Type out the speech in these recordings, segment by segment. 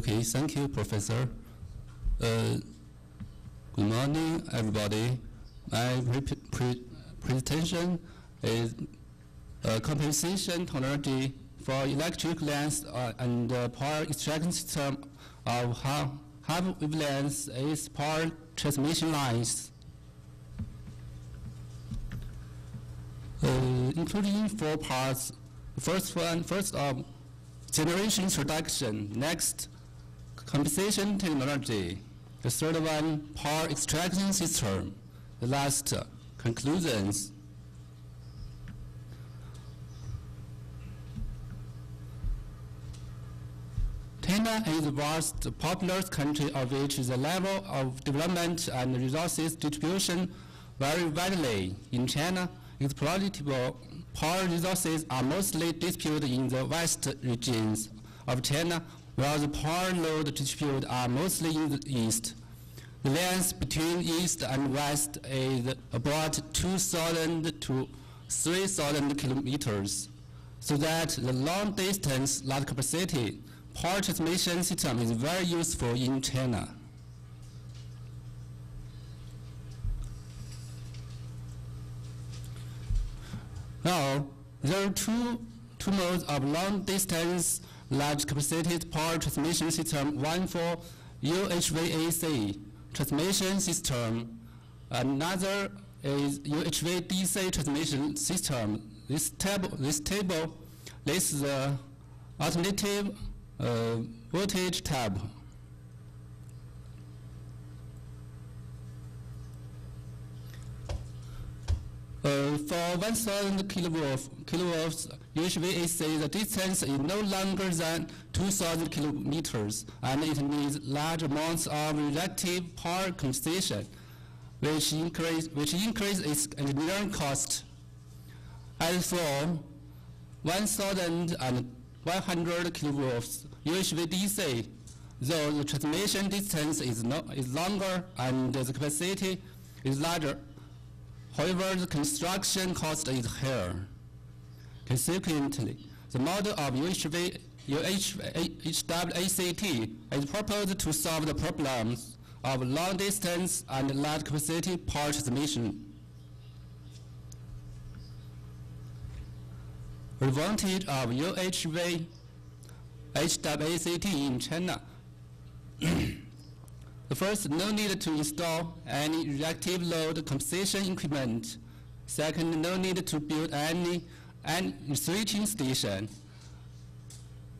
Okay, thank you, Professor. Uh, good morning, everybody. My pre pre presentation is uh, compensation technology for electric length uh, and power extraction system of high wavelength is power transmission lines. Uh, including four parts. First one, first of generation introduction. Next, compensation technology. The third one, power extraction system. The last, uh, conclusions. China is the most populous country of which the level of development and resources distribution vary widely. In China, exploitable power resources are mostly distributed in the west regions of China, while the power load distributed are mostly in the east. The length between east and west is about 2,000 to 3,000 kilometers, so that the long distance large capacity power transmission system is very useful in China. Now, there are two, two modes of long-distance large capacity power transmission system, one for UHVAC transmission system, another is UHVDC transmission system. This table, this table lists the alternative uh, voltage tab. Uh, for 1000 kilovolts, kilovolts UHVAC, the distance is no longer than 2000 kilometers, and it needs large amounts of reactive power compensation, which increase, which increase its engineering cost. As for 1100 kilovolts UHVDC, though the transmission distance is, no, is longer and the capacity is larger, However, the construction cost is higher. Consequently, the model of UHV, UHWACT is proposed to solve the problems of long distance and large capacity power transmission. Advantage of UHV HWACT in China The first, no need to install any reactive load compensation equipment. Second, no need to build any, any switching station.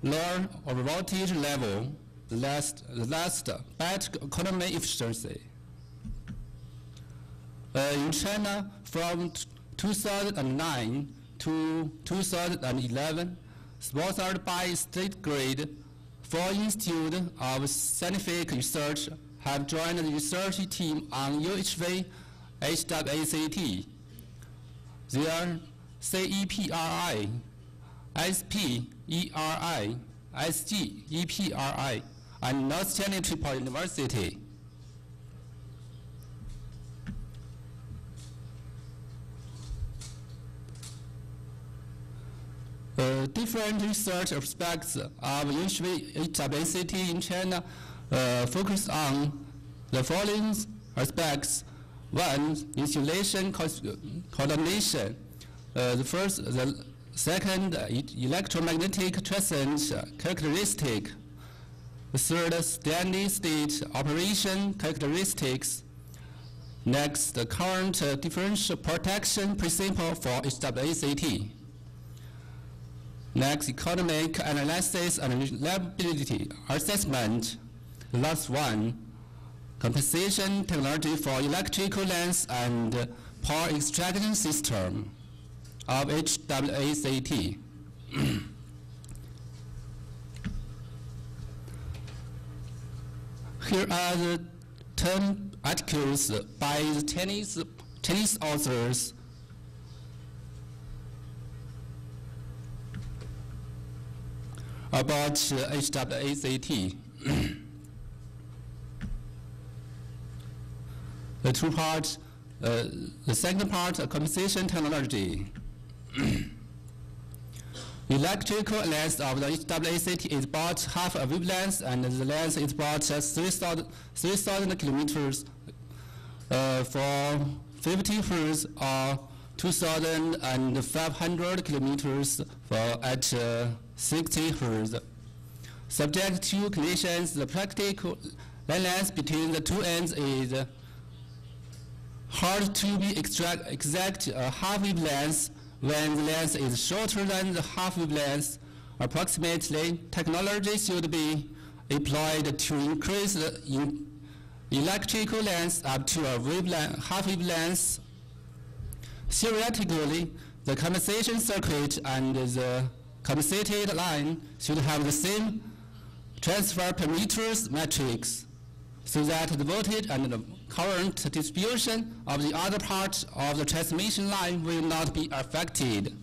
Lower voltage level. Last, last, better economy efficiency. Uh, in China, from 2009 to 2011, sponsored by State Grid, four Institute of Scientific Research have joined the research team on UHV HWACT. They are CEPRI, SPERI, SGEPRI, and North China Electric Power University. Uh, different research aspects of HWACT in China uh, focus on the following aspects. One, insulation coordination. Uh, the first, the second, uh, electromagnetic transient characteristic. The third, steady state operation characteristics. Next, the current uh, differential protection principle for HWACT. Next, economic analysis and reliability assessment. Last one, compensation technology for electrical length and power extraction system of HWACT. Here are the 10 articles by the Chinese, Chinese authors about HWACT. the two parts, uh, the second part, uh, compensation technology. Electrical length of the HWACT is about half a wavelength, and the length is about uh, 3,000 3,000 kilometers uh, for 50 hertz or 2,500 kilometers for at uh, 60 hertz. Subject to conditions, the practical length between the two ends is hard to be extract exact uh, half wavelength when the length is shorter than the half wavelength. Approximately, technology should be employed to increase the in electrical length up to a wavelength, half wavelength. Theoretically, the compensation circuit and the compensated line should have the same transfer parameters matrix so that the voltage and the current distribution of the other parts of the transmission line will not be affected.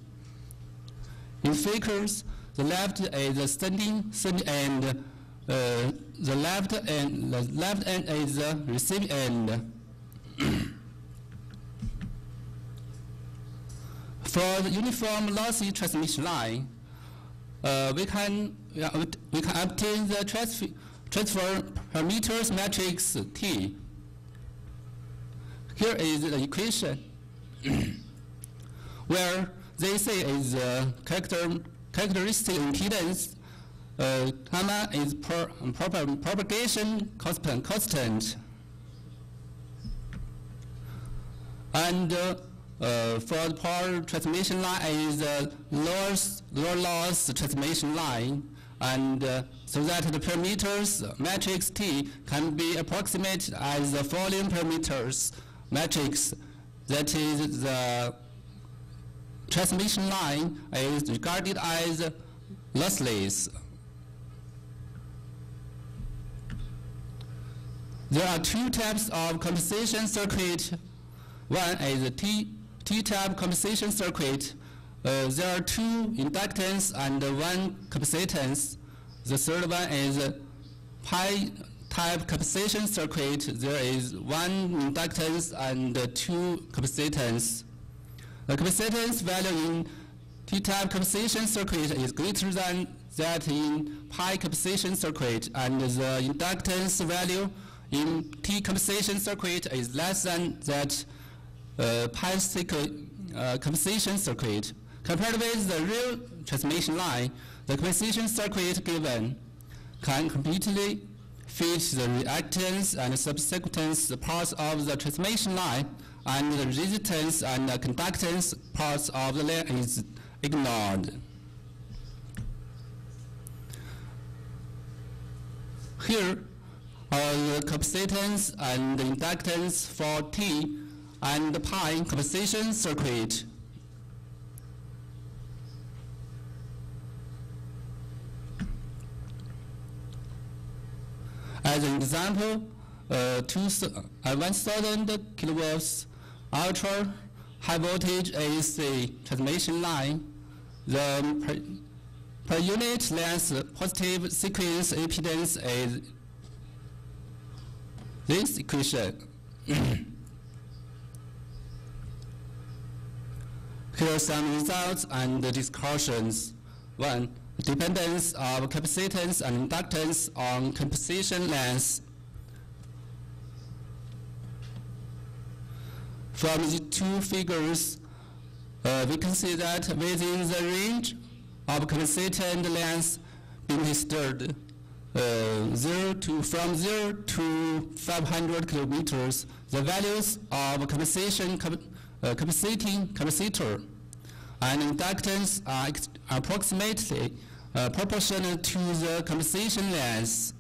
In figures, the left is the sending, sending end, uh, the left end, the left end is the receiving end. For the uniform lossy transmission line, uh, we can we- we can obtain the transfer transfer parameters matrix T. Here is the equation where they say is the character characteristic impedance uh, gamma is per, propa- propagation constant constant. And uh, uh, for the power transmission line is the lower, lower loss transmission line. And uh, so that the parameters matrix T can be approximated as the following parameters matrix that is the transmission line is regarded as lossless. There are two types of compensation circuit. One is T-type compensation circuit. Uh, there are two inductance and one capacitance. The third one is a pi-type compensation circuit. There is one inductance and two capacitance. The capacitance value in T-type compensation circuit is greater than that in pi compensation circuit, and the inductance value in T compensation circuit is less than that uh, pi uh, compensation circuit. Compared with the real transmission line, the compensation circuit given can completely fit the reactance and susceptance parts of the transmission line, and the resistance and the conductance parts of the line is ignored. Here are the capacitance and the inductance for T and the pi compensation circuit. As an example, uh, two, uh, 1000 kilowatts ultra high voltage AC transmission line, the per, per unit length positive sequence impedance is this equation. Here are some results and discussions. One, dependence of capacitance and inductance on compensation length. From the two figures, uh, we can see that within the range of capacitance length being considered, uh, zero to from zero to 500 kilometers, the values of compensation cap, uh, capacitor and inductance are ex- approximately uh, proportional to the compensation length.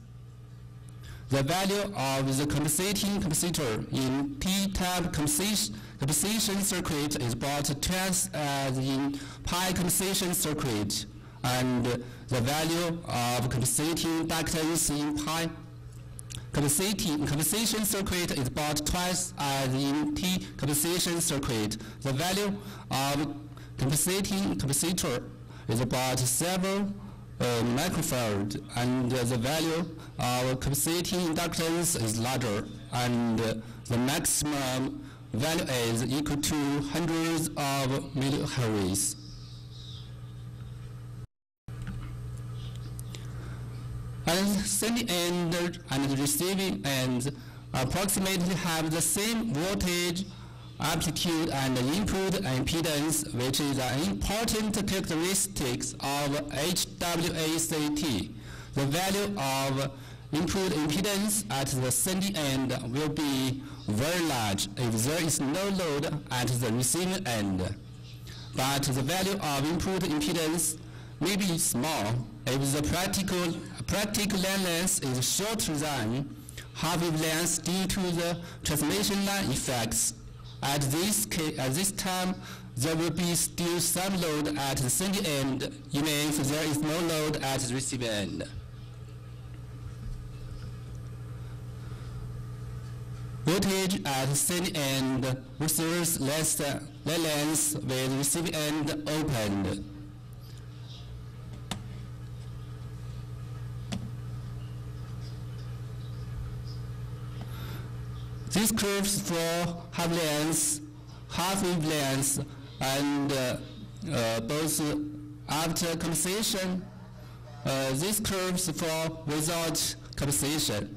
The value of the compensating capacitor in T-type compensation, circuit is about twice as in pi compensation circuit, and the value of compensating inductance in pi compensating compensation circuit is about twice as in T compensation circuit. The value of compensating capacitor is about seven uh, um, microfarad, and uh, the value of capacity inductance is larger, and uh, the maximum value is equal to hundreds of millihertz. And sending end and receiving end approximately have the same voltage amplitude, and input impedance, which is an important characteristic of HWACT. The value of input impedance at the sending end will be very large if there is no load at the receiving end. But the value of input impedance may be small if the practical, practical length is shorter than half length due to the transmission line effects. At this, at this time, there will be still some load at the sending end, even if there is no load at the receiving end. Voltage at sending end versus less length with receiving end opened. These curves for half length, half wave length, and uh, uh, both after compensation. Uh, these curves for without compensation.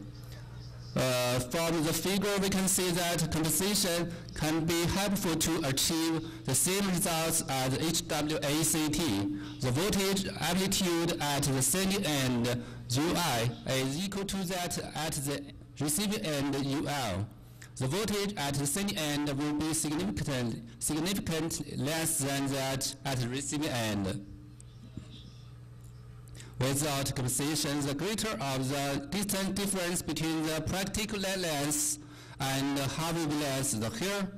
Uh, from the figure, we can see that compensation can be helpful to achieve the same results as HWACT. The voltage amplitude at the sending end, UI, is equal to that at the receiving end, UL. The voltage at the sending end will be significant, significantly less than that at the receiving end. Without compensation, the greater of the distance difference between the practical length and the half wave length, the here,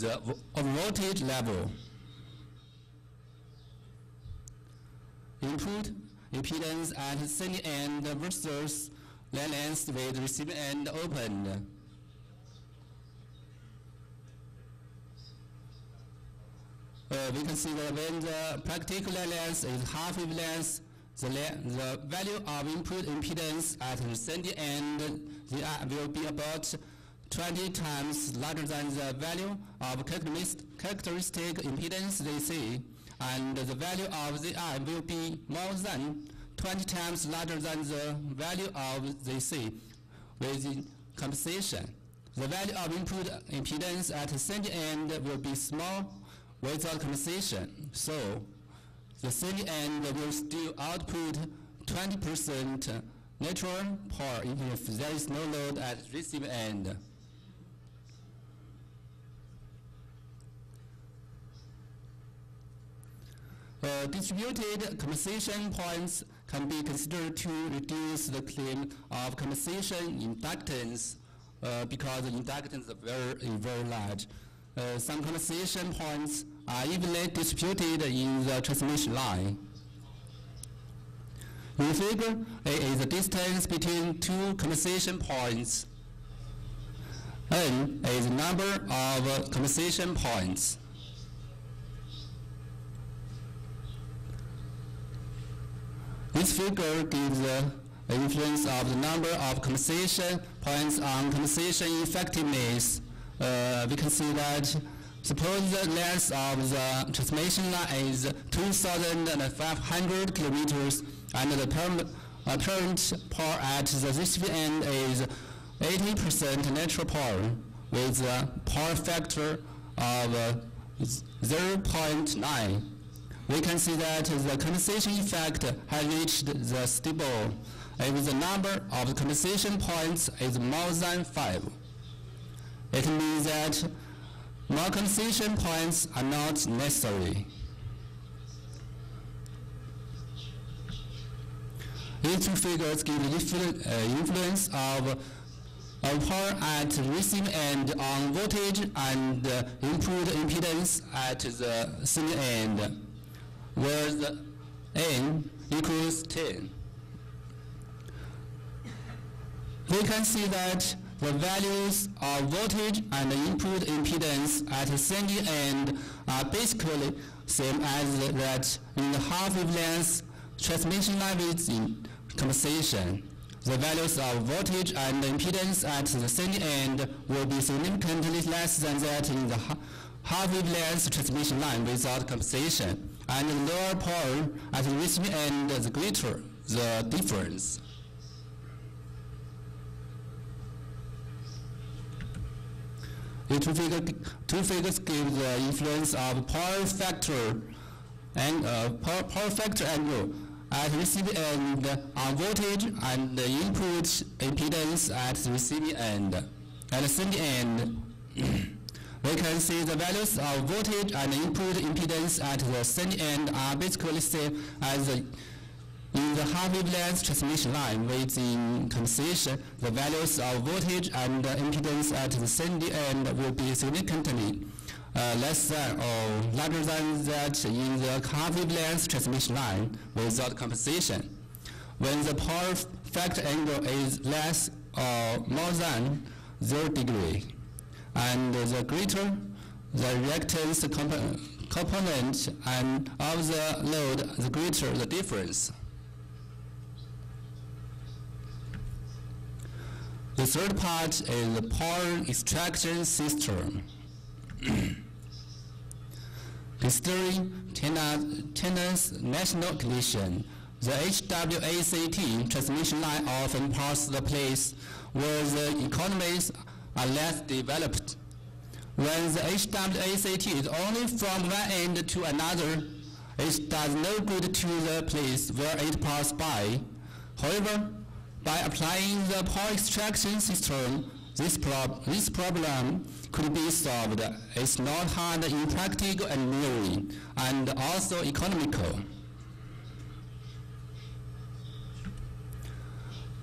the voltage level. Input impedance at sending end versus length with receiving end opened. Uh, we can see that when the practical length is half wave length, the, the value of input impedance at the sending end the, uh, will be about 20 times larger than the value of characteristic impedance they see, and the value of the I will be more than 20 times larger than the value of the C with compensation. The value of input impedance at the sending end will be small without compensation. So the sending end will still output 20% natural power even if there is no load at receive end. Uh, distributed compensation points can be considered to reduce the claim of compensation inductance uh, because the inductance is very, very large. Uh, some compensation points are evenly distributed in the transmission line. In figure, A is the distance between two compensation points. N is the number of compensation points. This figure gives the influence of the number of compensation points on compensation effectiveness. Uh, we can see that suppose the length of the transmission line is 2,500 kilometers and the uh, current power at the receiving end is 80% natural power with a power factor of uh, 0.9 we can see that the compensation effect has reached the stable if the number of compensation points is more than 5. It means that more compensation points are not necessary. These two figures give the influ- uh, influence of of power at receiving end on voltage and uh, input impedance at the sending end where the n equals 10. We can see that the values of voltage and input impedance at the sending end are basically same as that in the half wavelength transmission line with compensation. The values of voltage and impedance at the sending end will be significantly less than that in the half wavelength transmission line without compensation, and the lower power at the receiving end the greater the difference. The two, figure, two figures give the influence of power factor and uh, power, power factor angle at receiving end on voltage and the input impedance at receiving end. At the sending end, we can see the values of voltage and input impedance at the sending end are basically same as the in the wavelength transmission line within compensation, the values of voltage and impedance at the sending end will be significantly uh, less than or larger than that in the wavelength transmission line without compensation. When the power factor angle is less or more than 0 degree, and the greater the reactance component and of the load, the greater the difference. The third part is the power extraction system. Considering China's national condition, the HWACT transmission line often passes the place where the economies are less developed. When the HWACT is only from one end to another, it does no good to the place where it passes by. However, by applying the power extraction system, this, prob this problem could be solved. It's not hard in practical engineering and also economical.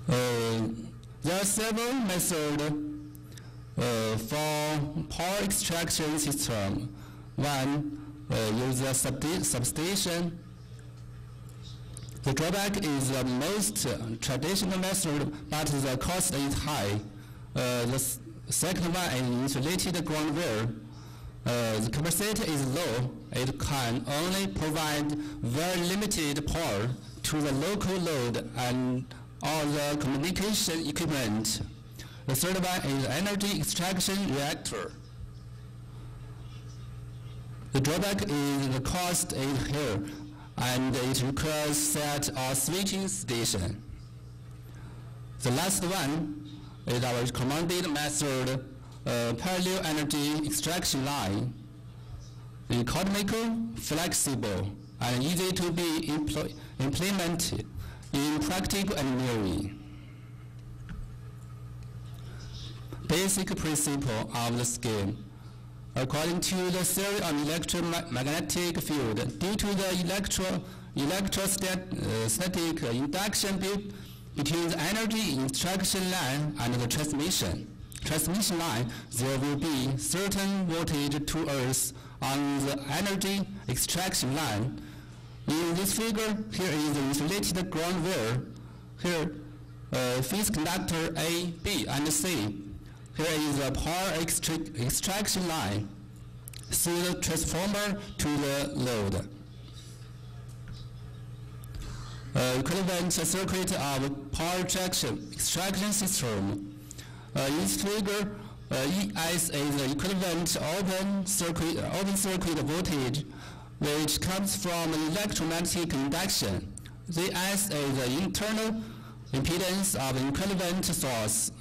Uh, there are several methods uh, for power extraction system. One, uh, use a substation the drawback is the most traditional method, but the cost is high. Uh, the second one is insulated ground wire. Uh, the capacity is low. It can only provide very limited power to the local load and all the communication equipment. The third one is energy extraction reactor. The drawback is the cost is here and it requires set or switching station. The last one is our recommended method, uh, parallel energy extraction line. Economical, flexible, and easy to be implemented in practical engineering. Basic principle of the scheme according to the theory of electromagnetic field, due to the electro electrostatic induction between the energy extraction line and the transmission transmission line, there will be certain voltage to earth on the energy extraction line. In this figure, here is the insulated ground wire. Here, uh, phase conductor A, B, and C here is a power extraction line through the transformer to the load. Uh, equivalent circuit of power extraction, extraction system. Uh, in this figure, uh, ES is the equivalent open circuit, open circuit voltage which comes from electromagnetic induction. The S is the internal impedance of equivalent source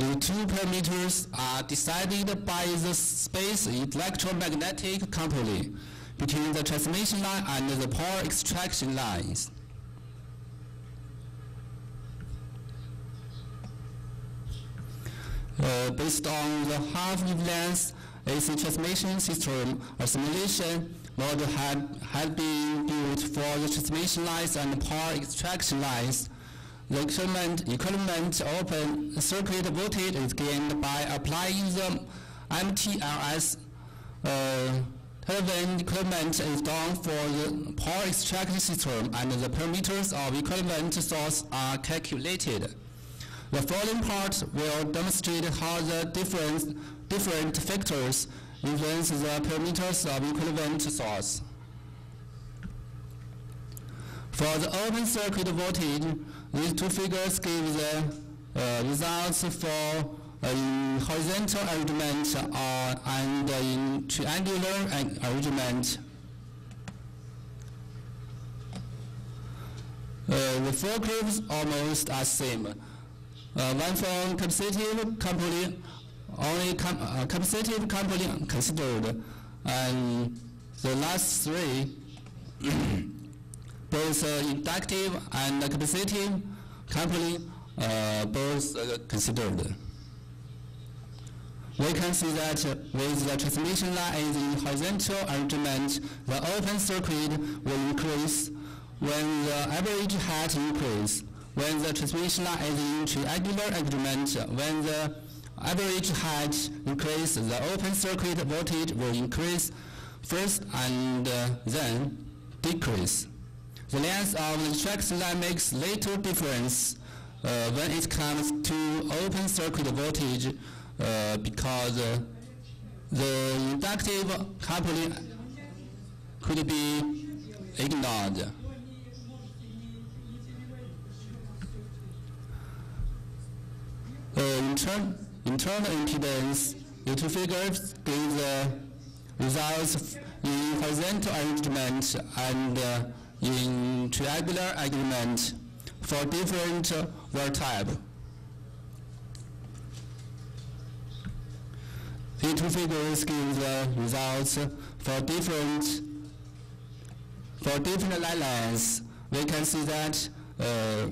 the two parameters are decided by the space electromagnetic coupling between the transmission line and the power extraction lines. Uh, based on the half-wavelength AC transmission system, a simulation model had, had been built for the transmission lines and power extraction lines the equivalent, equivalent open circuit voltage is gained by applying the MTLS uh, Television equipment is done for the power extraction system and the parameters of equivalent source are calculated. The following part will demonstrate how the different, different factors influence the parameters of equivalent source. For the open circuit voltage, these two figures give the uh, results for uh, in horizontal arrangement uh, and in triangular arrangement. Uh, the four curves almost are same. Uh, one for capacitive coupling only com- uh, capacitive coupling considered, and the last three, both uh, inductive and capacitive coupling, uh, both uh, considered. We can see that with the transmission line in horizontal arrangement, the open circuit will increase when the average height increase. When the transmission line is in triangular arrangement, when the average height increase, the open circuit voltage will increase first and uh, then decrease. The length of the traction line makes little difference uh, when it comes to open circuit voltage uh, because uh, the inductive coupling could be ignored. Uh, intern- internal impedance, the two figures give the results in horizontal arrangement and uh, in triangular arrangement for different uh, wire type. The two figures give the results for different for different line lengths. We can see that uh,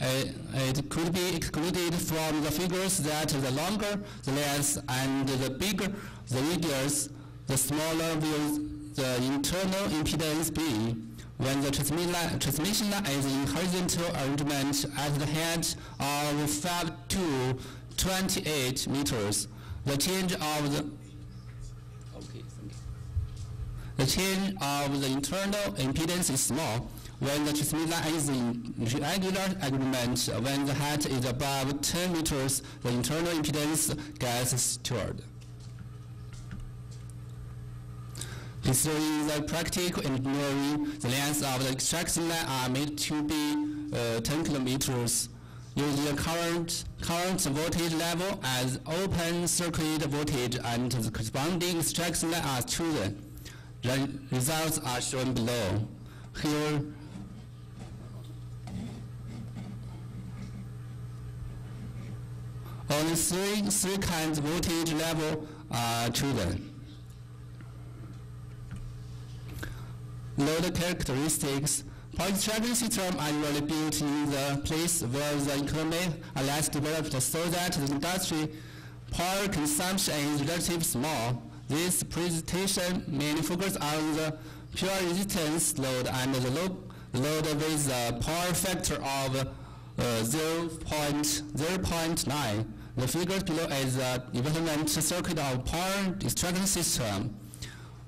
it, it could be excluded from the figures that the longer the length and the bigger the radius, the smaller will the internal impedance be. When the transmission line, is in horizontal arrangement at the head of 5 to 28 meters, the change of the. The change of the internal impedance is small when the transmission line is in regular agreement. When the height is above 10 meters, the internal impedance gets stored. Considering the practical engineering, the length of the extraction line are made to be uh, 10 kilometers. Using the current, current voltage level as open circuit voltage and the corresponding extraction line are chosen. The results are shown below. Here, only three, three kinds of voltage level are chosen. Load characteristics. Power distribution system are usually built in the place where the economy are less developed so that the industry power consumption is relatively small. This presentation mainly focuses on the pure resistance load and the load, load with a power factor of uh, 0.0.9. The figure below is the development circuit of power distribution system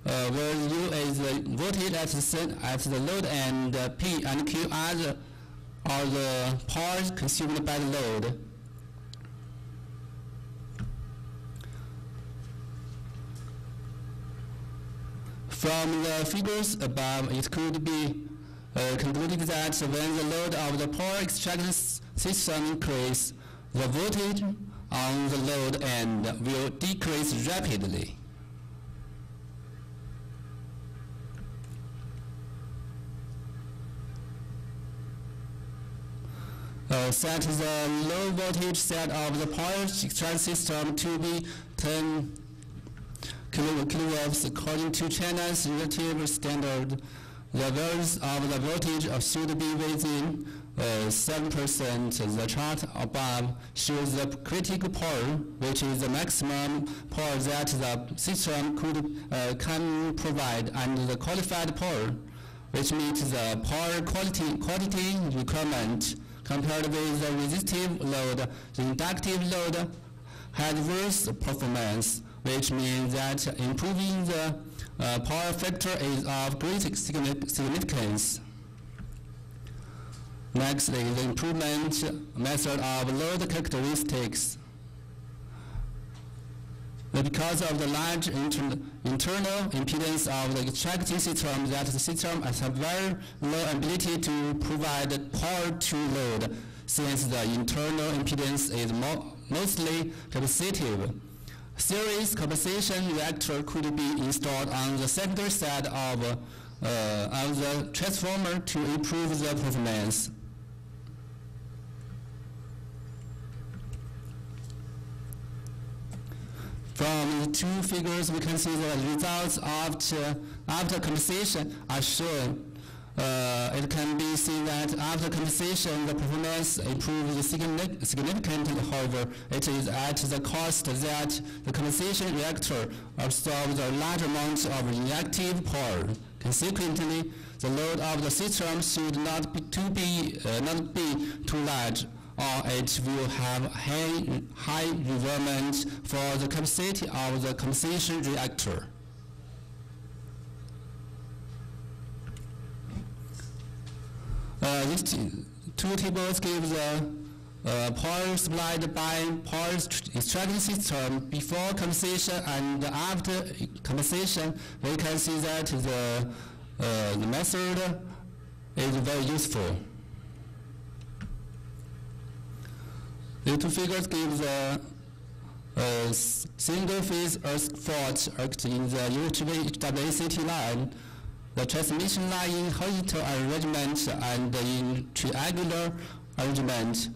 uh, where U is the voltage at the, at the load and uh, P and Q are the, are the power consumed by the load. From the figures above, it could be uh, concluded that when the load of the power extraction system increases, the voltage on the load end will decrease rapidly. Uh, set the low voltage set of the power system to be 10 kilowatts according to China's relative standard. The values of the voltage uh, should be within uh, 7%. The chart above shows the critical power, which is the maximum power that the system could uh, can provide, and the qualified power, which meets the power quality, quantity requirement compared with the resistive load. The inductive load had worse performance, which means that improving the uh, power factor is of great significance. Next is the improvement method of load characteristics. Because of the large inter- internal impedance of the extracting system, that the system has a very low ability to provide power to load, since the internal impedance is mo- mostly capacitive. Series compensation reactor could be installed on the secondary side of, uh, of the transformer to improve the performance. From the two figures, we can see the results after, after compensation are shown. Uh, it can be seen that after compensation, the performance improves significantly. However, it is at the cost that the compensation reactor absorbs a large amount of reactive power. Consequently, the load of the system should not be, be, uh, not be too large or it will have high, high requirement for the capacity of the compensation reactor. Uh, these two tables give the uh, power supplied by power extraction system before compensation and after compensation. We can see that the, uh, the method is very useful. The two figures give the uh, single phase earth fault in the HWACT line, the transmission line in horizontal arrangement and in triangular arrangement.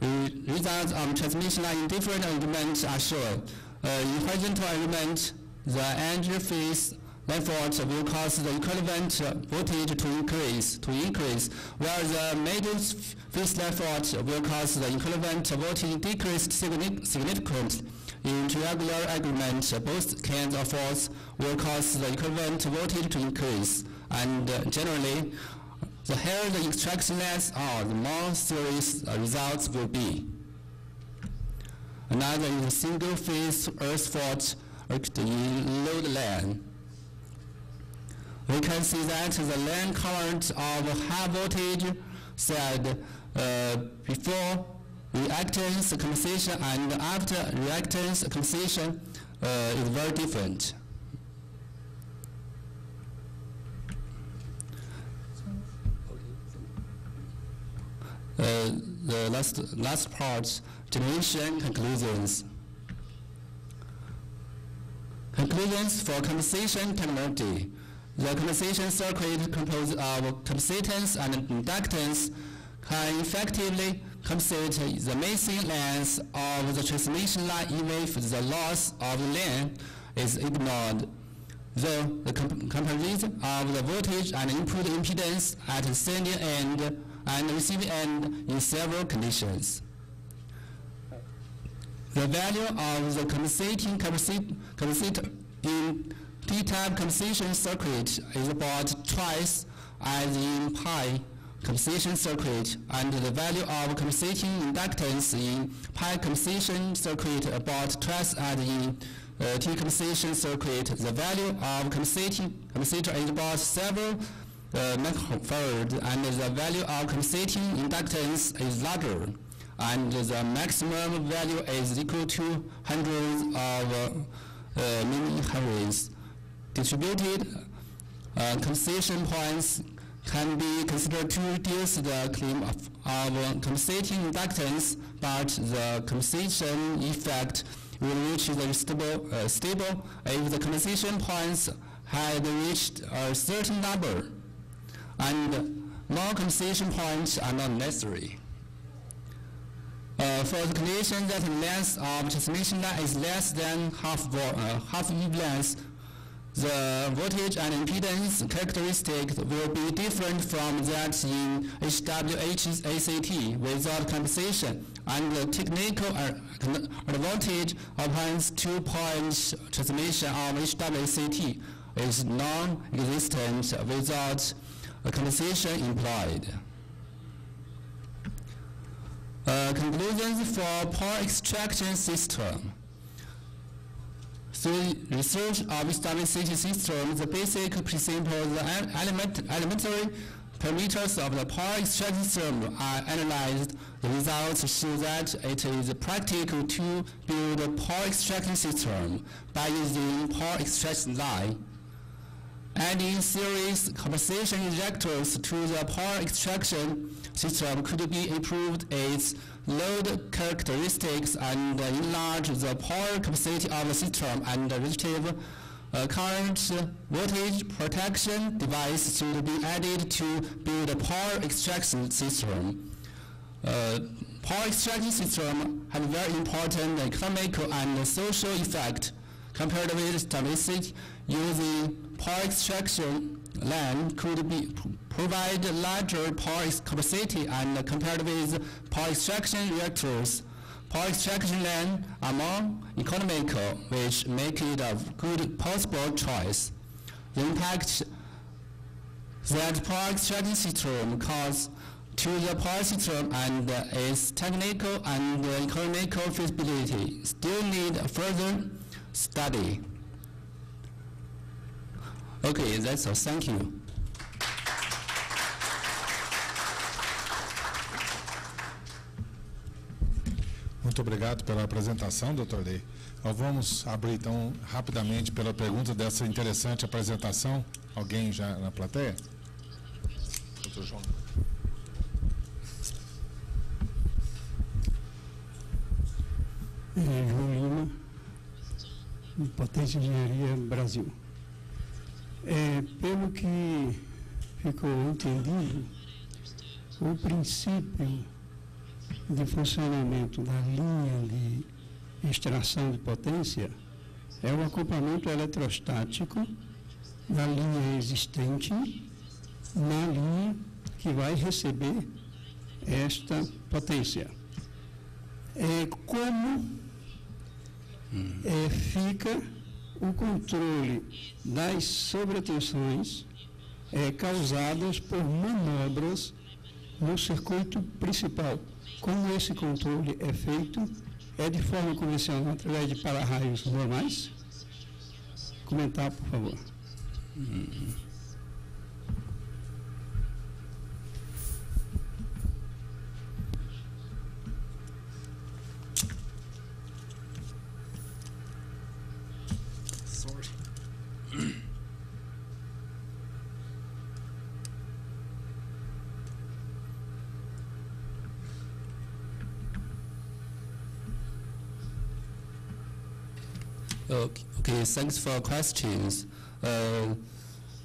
The results of transmission line in different arrangements are shown. Uh, in horizontal arrangement, the energy phase line fault will cause the equivalent uh, voltage to increase, to increase, while the middle phase fault will cause the equivalent voltage decrease significantly. In triangular agreement, both kinds of faults will cause the equivalent voltage to increase, and uh, generally, the higher the extraction lengths are, the more serious uh, results will be. Another is a single phase earth fault in load line. We can see that the line current of high voltage side uh, before reactance compensation and after reactance compensation uh, is very different. Uh, the last, last part, generation conclusions. Conclusions for compensation technology. The compensation circuit composed of uh, capacitance and inductance can effectively compensate the missing length of the transmission line even if the loss of the lane is ignored. Though the comp- of the voltage and input impedance at the sending end and receiving end in several conditions. The value of the compensating capaci- capacitor in T-type compensation circuit is about twice as in pi compensation circuit, and the value of compensating inductance in pi compensation circuit about twice as in uh, T compensation circuit. The value of compensating compensator is about several uh, microfarad, and the value of compensating inductance is larger, and the maximum value is equal to hundreds of uh, uh. Distributed uh, compensation points can be considered to reduce the claim of, of compensating inductance, but the compensation effect will reach the stable, uh, stable if the compensation points had reached a certain number, and more compensation points are not necessary. Uh, for the condition that the length of transmission line is less than half, uh, half wavelength, the voltage and impedance characteristics will be different from that in HWACT without compensation, and the technical advantage of two-point transmission of HWACT is non-existent without compensation implied. Uh, conclusions for power extraction system. Through research of stability system, the basic principles, the element, elementary parameters of the power extraction system are analyzed. The results show that it is practical to build a power extraction system by using power extraction line. Adding series compensation injectors to the power extraction system could be improved its load characteristics and enlarge the power capacity of the system and the relative uh, current voltage protection device should be added to build a power extraction system. Uh, power extraction system have very important economic and social effect compared with stability using power extraction line could be provide larger power capacity and compared with power extraction reactors. Power extraction line are more economical, which make it a good possible choice. The impact that power extraction system cause to the power system and its technical and economical feasibility still need further study. Okay, that's all. Thank you. Muito obrigado pela apresentação, doutor Lei. Nós vamos abrir, então, rapidamente pela pergunta dessa interessante apresentação. Alguém já na plateia? Doutor João. É, João Lima, Potência Engenharia Brasil. É, pelo que ficou entendido, o princípio de funcionamento da linha de extração de potência é o acoplamento eletrostático da linha existente na linha que vai receber esta potência. É como é, fica o controle das sobretensões é, causadas por manobras no circuito principal. Como esse controle é feito, é de forma convencional, através de para-raios normais? Comentar, por favor. Sorry. Thanks for questions. Uh,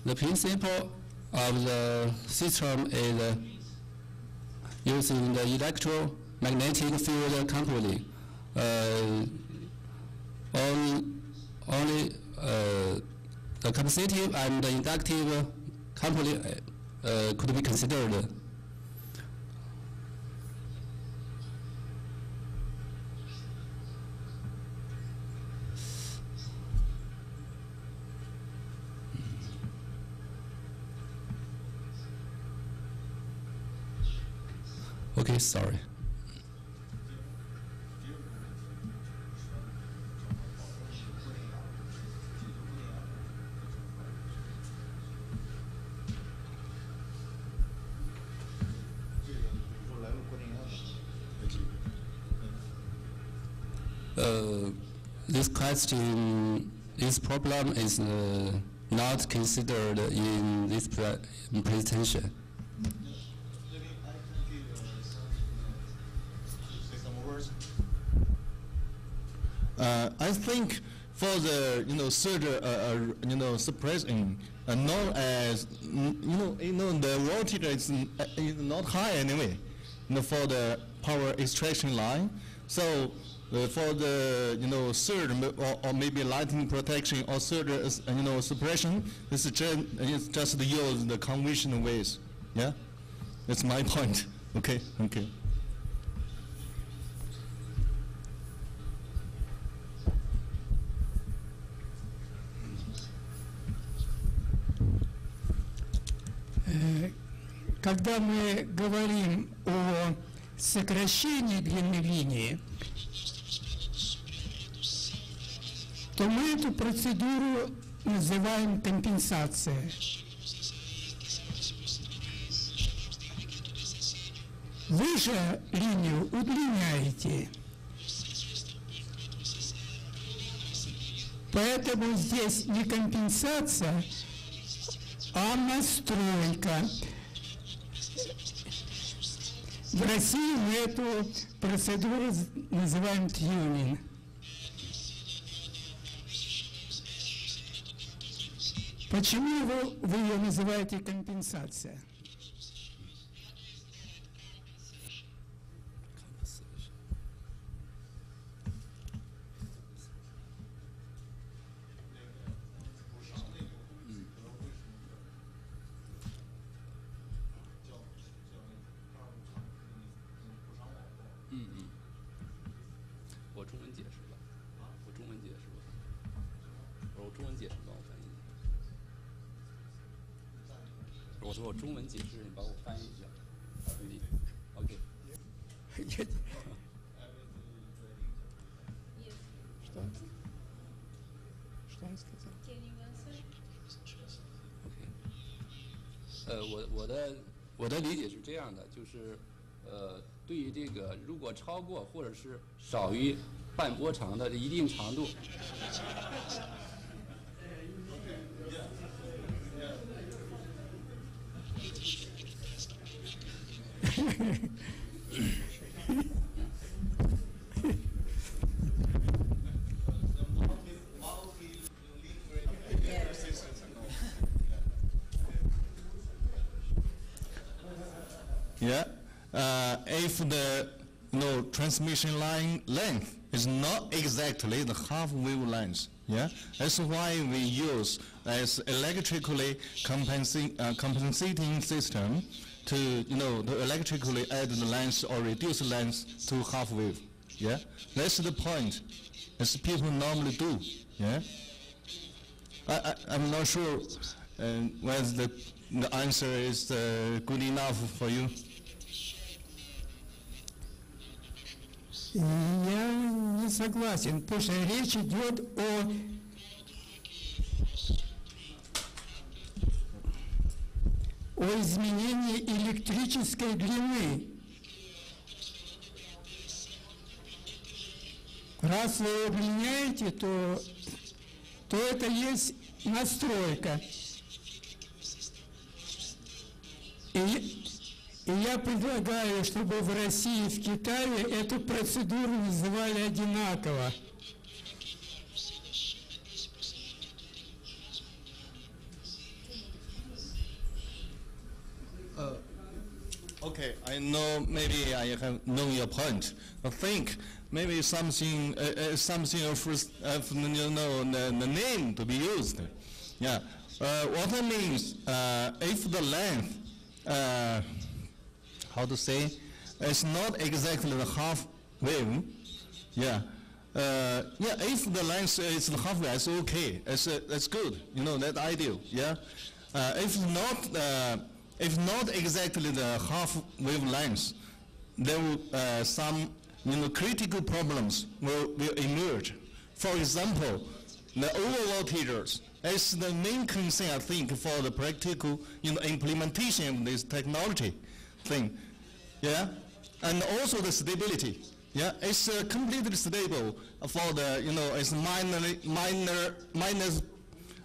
the principle of the system is uh, using the electromagnetic field coupling. Uh, only only uh, the capacitive and the inductive coupling uh, uh, could be considered. Okay, sorry. Uh, this question, this problem is uh, not considered in this pre- presentation. Uh, think for the you know surge uh, uh, you know suppressing uh, known as you know you know the voltage is, uh, is not high anyway you know for the power extraction line. So uh, for the you know surge or, or maybe lightning protection or surge uh, you know suppression it's just, it's just use the conventional ways. Yeah? That's my point. Okay? Thank you Когда мы говорим о сокращении длины линии, то мы эту процедуру называем компенсация. Вы же линию удлиняете. Поэтому здесь не компенсация, а настройка. В России мы эту процедуру называем тюнинг. Почему вы, вы ее называете компенсация? 呃，我我的我的理解是这样的，就是，呃，对于这个如果超过或者是少于半波长的一定长度，transmission line length is not exactly the half wavelength, yeah, that's why we use as electrically compensa- uh, compensating system to you know to electrically add the length or reduce the length to half wave. Yeah, that's the point. As people normally do. Yeah. I, I, I'm not sure uh, whether the, the answer is uh, good enough for you. Я не согласен, потому что речь идет о о изменении электрической длины. Раз вы его удлиняете, то, то это есть настройка. И, и я предлагаю, чтобы в России и в Китае эту процедуру называли одинаково. Okay, I know maybe I have known your point. I think maybe something uh, uh, something of, of you know the, the name to be used. Yeah. Uh, what that means uh, if the length uh, how to say it's not exactly the half wave. Yeah. Uh, yeah, if the length is the half wave, it's okay. It's, uh, that's good. You know, that's ideal. Yeah. Uh, if not, uh, if not exactly the half wave wavelength, there will uh, some you know critical problems will, will emerge. For example, the overvoltages is the main concern I think for the practical you know implementation of this technology thing. Yeah, and also the stability. Yeah, it's uh, completely stable for the you know it's minor minor minus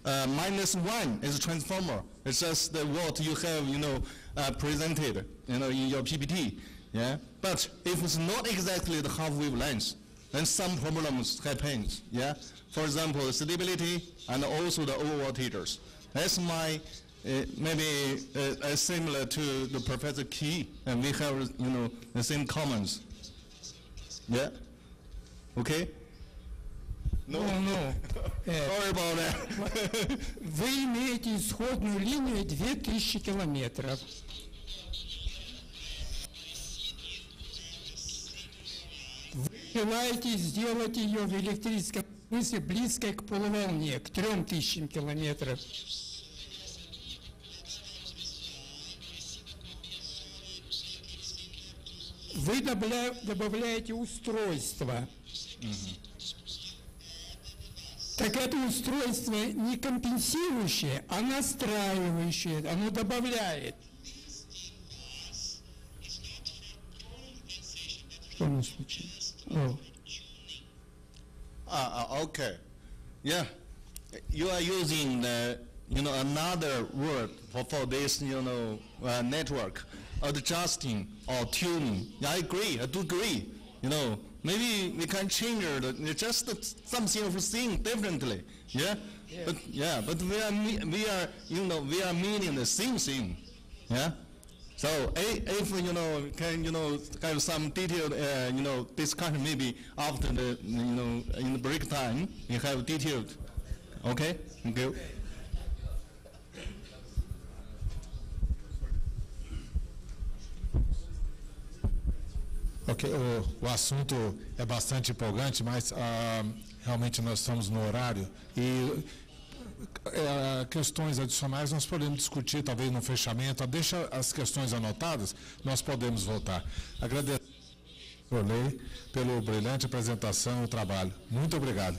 uh, minus one is a transformer. It's just the what you have, you know, uh, presented, you know, in your PPT. Yeah. But if it's not exactly the half wavelength, then some problems happens. Yeah. For example, the stability and also the overvoltages. That's my maybe uh, uh, similar to the Professor Key, and we have you know the same comments. Yeah. Okay. No. Ну, э, Sorry about that. вы имеете исходную линию 2000 километров. Вы желаете сделать ее в электрическом смысле близкой к полуволне, к 3000 километров. Вы добавля- добавляете устройство. Так это устройство не компенсирующее, а настраивающее, оно добавляет. Что у нас случилось? О, Ah, ah, okay. You are using the, you know, another word for, for this, you know, uh, network, adjusting or tuning. Yeah, I agree. I do agree. You know, maybe we can change it, just something of thing differently. Yeah. But yeah, but we are we are you know we are meaning the same thing. Yeah. So if you know can you know have some detailed uh, you know discussion maybe after the you know in the break time you have detailed. Okay, thank you. O, o assunto é bastante empolgante, mas ah, realmente nós estamos no horário e eh, questões adicionais nós podemos discutir, talvez no fechamento. Deixa as questões anotadas, nós podemos voltar. Agradeço, Lei, pelo brilhante apresentação e trabalho. Muito obrigado.